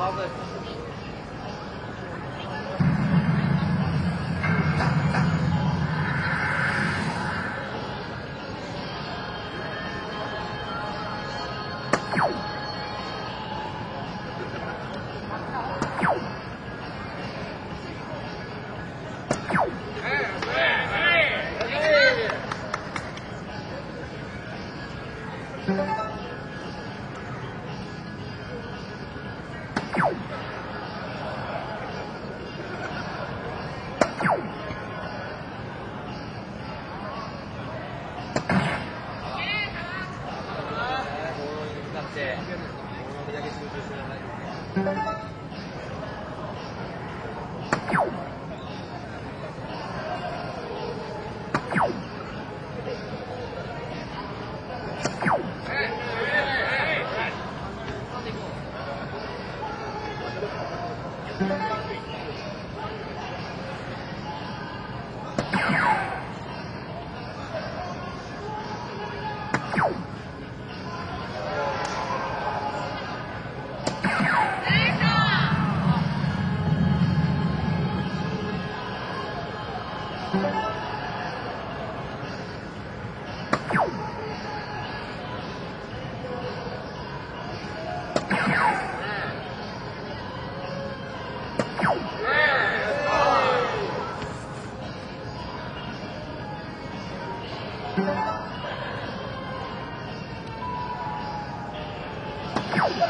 Fazla れだけ集中してください。you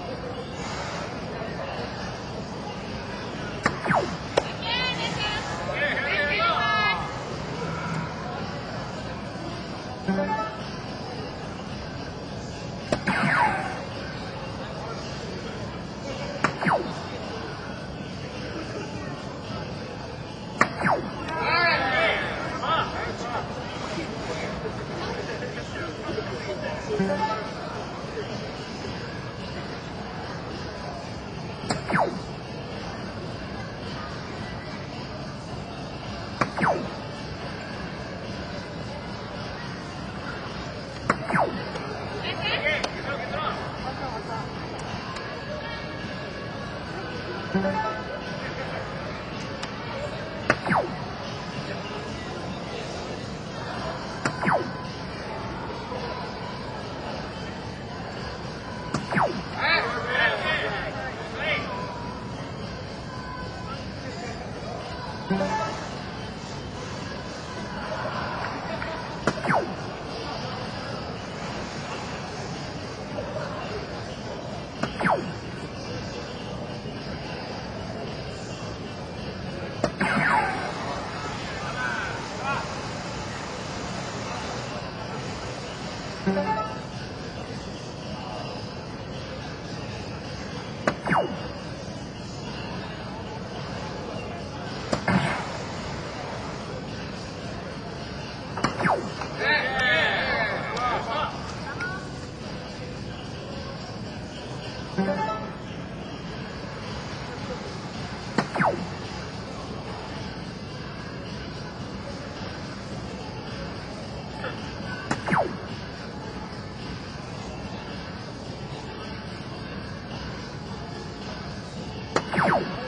Hey! Ah!